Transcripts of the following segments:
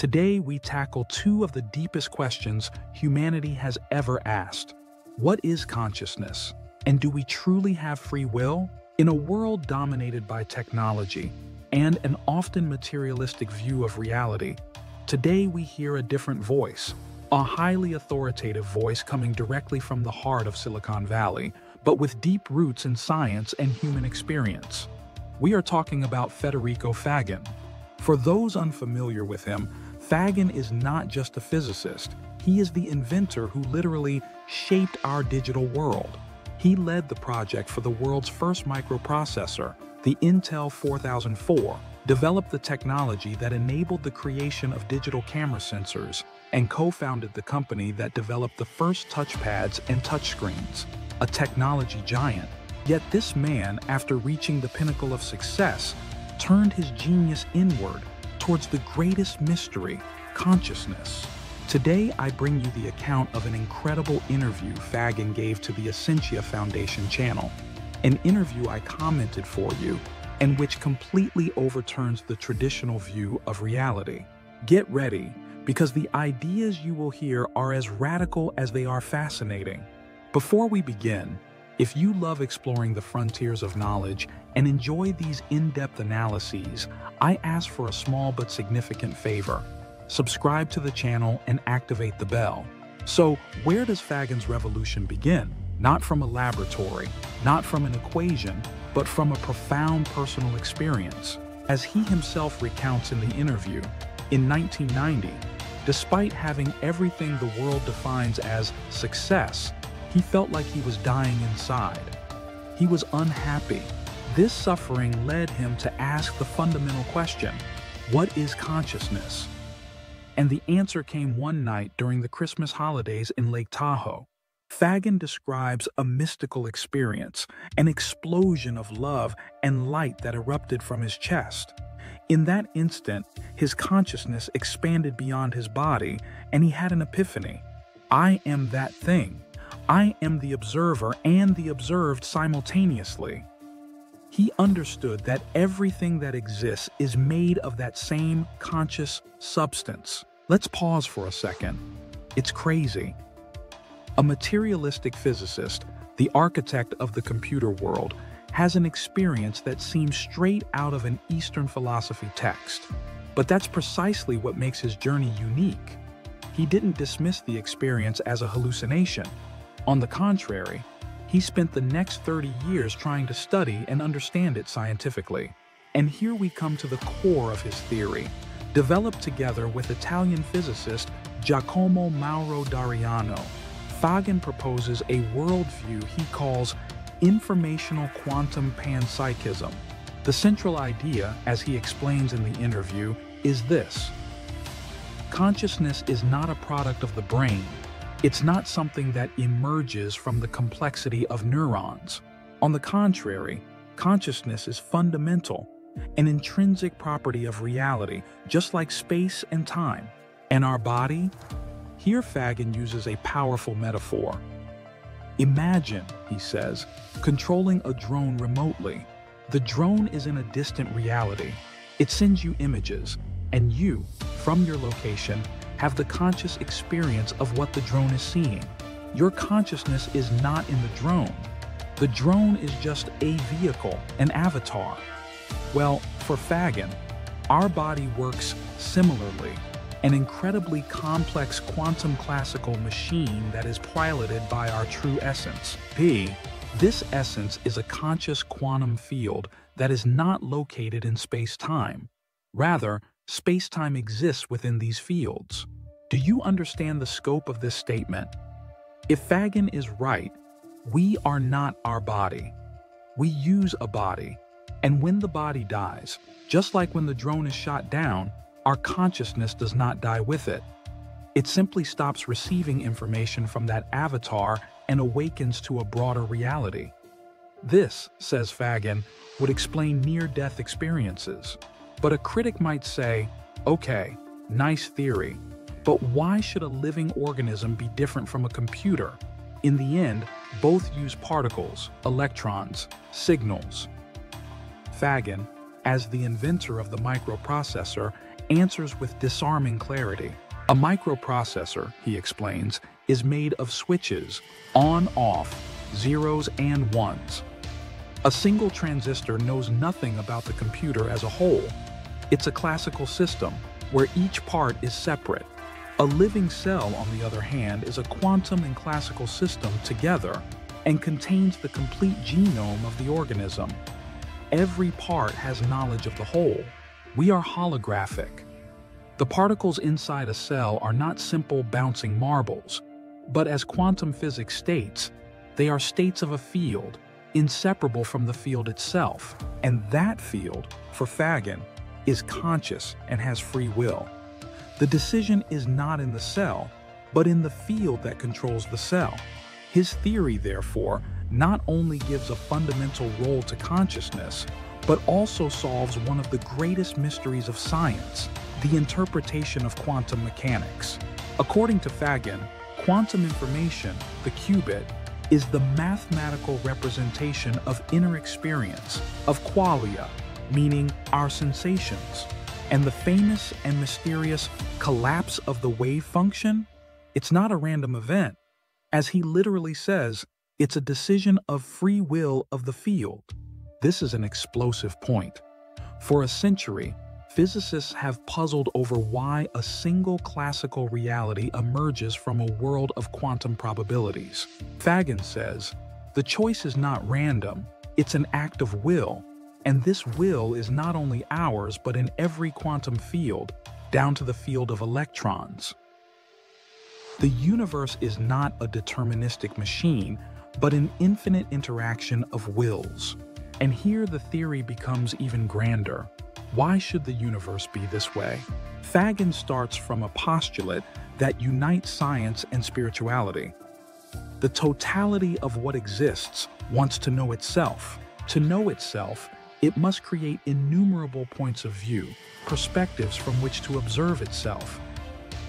Today, we tackle two of the deepest questions humanity has ever asked. What is consciousness? And do we truly have free will? In a world dominated by technology and an often materialistic view of reality, today we hear a different voice, a highly authoritative voice coming directly from the heart of Silicon Valley, but with deep roots in science and human experience. We are talking about Federico Faggin. For those unfamiliar with him, Faggin is not just a physicist, he is the inventor who literally shaped our digital world. He led the project for the world's first microprocessor, the Intel 4004, developed the technology that enabled the creation of digital camera sensors, and co-founded the company that developed the first touchpads and touchscreens, a technology giant. Yet this man, after reaching the pinnacle of success, turned his genius inward towards the greatest mystery, consciousness. Today, I bring you the account of an incredible interview Faggin gave to the Essentia Foundation channel, an interview I commented for you and which completely overturns the traditional view of reality. Get ready, because the ideas you will hear are as radical as they are fascinating. Before we begin, if you love exploring the frontiers of knowledge and enjoy these in-depth analyses, I ask for a small but significant favor. Subscribe to the channel and activate the bell. So, where does Faggin's revolution begin? Not from a laboratory, not from an equation, but from a profound personal experience. As he himself recounts in the interview, in 1990, despite having everything the world defines as success, he felt like he was dying inside. He was unhappy. This suffering led him to ask the fundamental question, what is consciousness? And the answer came one night during the Christmas holidays in Lake Tahoe. Faggin describes a mystical experience, an explosion of love and light that erupted from his chest. In that instant, his consciousness expanded beyond his body, and he had an epiphany. I am that thing. I am the observer and the observed simultaneously. He understood that everything that exists is made of that same conscious substance. Let's pause for a second. It's crazy. A materialistic physicist, the architect of the computer world, has an experience that seems straight out of an Eastern philosophy text. But that's precisely what makes his journey unique. He didn't dismiss the experience as a hallucination. On the contrary, he spent the next 30 years trying to study and understand it scientifically. And here we come to the core of his theory, developed together with Italian physicist Giacomo Mauro D'Ariano. Faggin proposes a worldview he calls informational quantum panpsychism. The central idea, as he explains in the interview, is this. Consciousness is not a product of the brain, it's not something that emerges from the complexity of neurons. On the contrary, consciousness is fundamental, an intrinsic property of reality, just like space and time. And our body? Here Faggin uses a powerful metaphor. Imagine, he says, controlling a drone remotely. The drone is in a distant reality. It sends you images, and you, from your location, have the conscious experience of what the drone is seeing. Your consciousness is not in the drone. The drone is just a vehicle, an avatar. Well, for Faggin, our body works similarly, an incredibly complex quantum classical machine that is piloted by our true essence, P. This essence is a conscious quantum field that is not located in space-time. Rather, space-time exists within these fields. Do you understand the scope of this statement? If Faggin is right, we are not our body. We use a body, and when the body dies, just like when the drone is shot down, our consciousness does not die with it. It simply stops receiving information from that avatar and awakens to a broader reality. This, says Faggin, would explain near-death experiences. But a critic might say, okay, nice theory, but why should a living organism be different from a computer? In the end, both use particles, electrons, signals. Faggin, as the inventor of the microprocessor, answers with disarming clarity. A microprocessor, he explains, is made of switches, on-off, zeros and ones. A single transistor knows nothing about the computer as a whole. It's a classical system, where each part is separate. A living cell, on the other hand, is a quantum and classical system together and contains the complete genome of the organism. Every part has knowledge of the whole. We are holographic. The particles inside a cell are not simple bouncing marbles, but as quantum physics states, they are states of a field, inseparable from the field itself. And that field, for Faggin, is conscious and has free will. The decision is not in the cell, but in the field that controls the cell. His theory, therefore, not only gives a fundamental role to consciousness, but also solves one of the greatest mysteries of science, the interpretation of quantum mechanics. According to Faggin, quantum information, the qubit, is the mathematical representation of inner experience, of qualia, meaning our sensations. And the famous and mysterious collapse of the wave function, it's not a random event. As he literally says, it's a decision of free will of the field. This is an explosive point. For a century, physicists have puzzled over why a single classical reality emerges from a world of quantum probabilities. Faggin says, the choice is not random, it's an act of will, and this will is not only ours but in every quantum field, down to the field of electrons. The universe is not a deterministic machine, but an infinite interaction of wills. And here the theory becomes even grander. Why should the universe be this way? Faggin starts from a postulate that unites science and spirituality. The totality of what exists wants to know itself. To know itself, it must create innumerable points of view, perspectives from which to observe itself.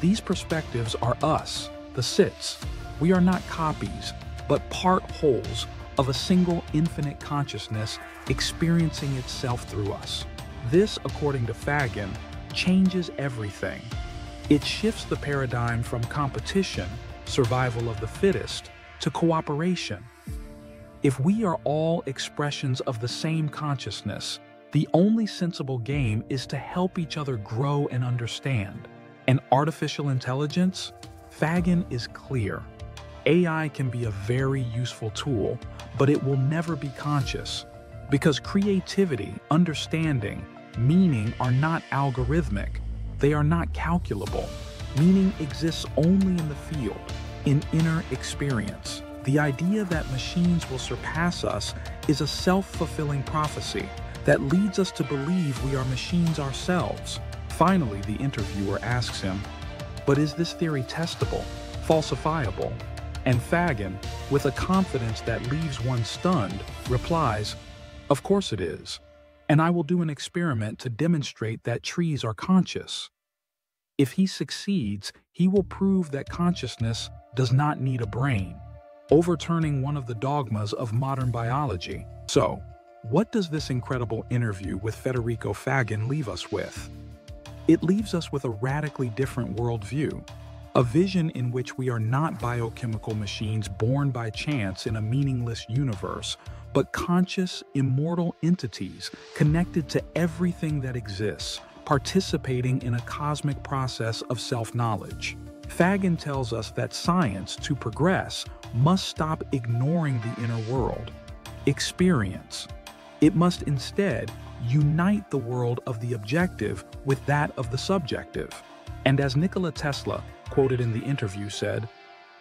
These perspectives are us, the seities. We are not copies, but part wholes of a single infinite consciousness experiencing itself through us. This, according to Faggin, changes everything. It shifts the paradigm from competition, survival of the fittest, to cooperation. If we are all expressions of the same consciousness, the only sensible game is to help each other grow and understand. And artificial intelligence? Faggin is clear. AI can be a very useful tool, but it will never be conscious. Because creativity, understanding, meaning are not algorithmic. They are not calculable. Meaning exists only in the field, in inner experience. The idea that machines will surpass us is a self-fulfilling prophecy that leads us to believe we are machines ourselves. Finally, the interviewer asks him, but is this theory testable, falsifiable? And Faggin, with a confidence that leaves one stunned, replies, Of course it is, and I will do an experiment to demonstrate that trees are conscious. If he succeeds, he will prove that consciousness does not need a brain, overturning one of the dogmas of modern biology. So, what does this incredible interview with Federico Faggin leave us with? It leaves us with a radically different worldview, a vision in which we are not biochemical machines born by chance in a meaningless universe, but conscious, immortal entities connected to everything that exists, participating in a cosmic process of self-knowledge. Faggin tells us that science, to progress, must stop ignoring the inner world, experience. It must instead unite the world of the objective with that of the subjective. And as Nikola Tesla, quoted in the interview, said,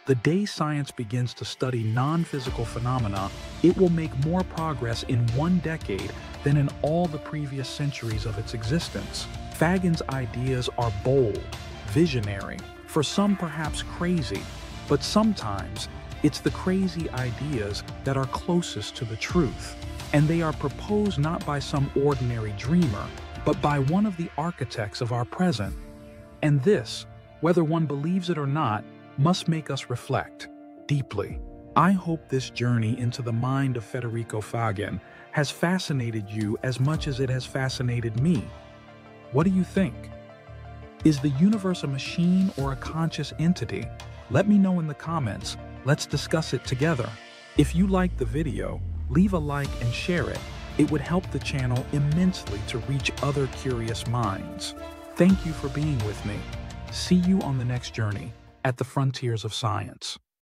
the day science begins to study non-physical phenomena, it will make more progress in one decade than in all the previous centuries of its existence. Faggin's ideas are bold, visionary, for some perhaps crazy, but sometimes it's the crazy ideas that are closest to the truth and they are proposed not by some ordinary dreamer, but by one of the architects of our present. And this, whether one believes it or not, must make us reflect deeply. I hope this journey into the mind of Federico Faggin has fascinated you as much as it has fascinated me. What do you think? Is the universe a machine or a conscious entity? Let me know in the comments. Let's discuss it together. If you liked the video, leave a like and share it. It would help the channel immensely to reach other curious minds. Thank you for being with me. See you on the next journey at the frontiers of science.